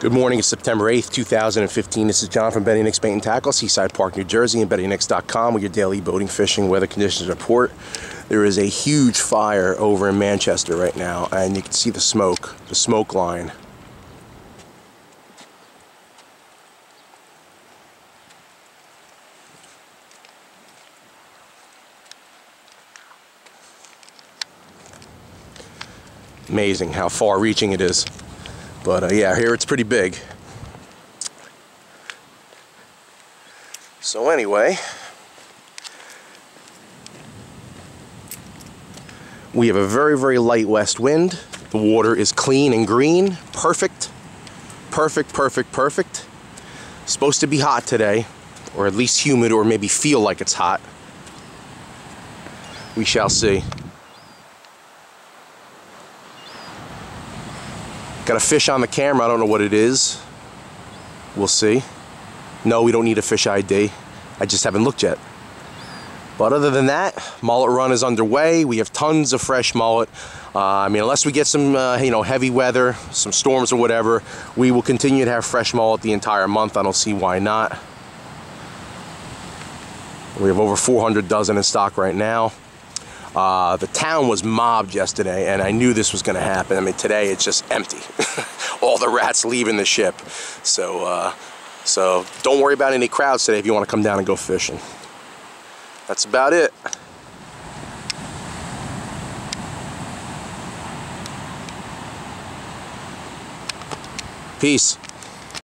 Good morning, it's September 8th, 2015. This is John from Betty Nicks Bait and Tackle, Seaside Park, New Jersey, and BettyNicks.com with your daily boating, fishing, weather conditions report. There is a huge fire over in Manchester right now, and you can see the smoke, the smoke line. Amazing how far reaching it is. But uh, yeah, here it's pretty big. So anyway, we have a very, very light west wind. The water is clean and green. Perfect. Perfect, perfect, perfect. Supposed to be hot today, or at least humid, or maybe feel like it's hot. We shall see. Got a fish on the camera. I don't know what it is. We'll see. No, we don't need a fish ID. I just haven't looked yet. But other than that, mullet run is underway. We have tons of fresh mullet. Uh, I mean, unless we get some, uh, you know, heavy weather, some storms or whatever, we will continue to have fresh mullet the entire month. I don't see why not. We have over 400 dozen in stock right now. Uh, the town was mobbed yesterday, and I knew this was going to happen. I mean, today it's just empty. All the rats leaving the ship. So, uh, so don't worry about any crowds today if you want to come down and go fishing. That's about it. Peace.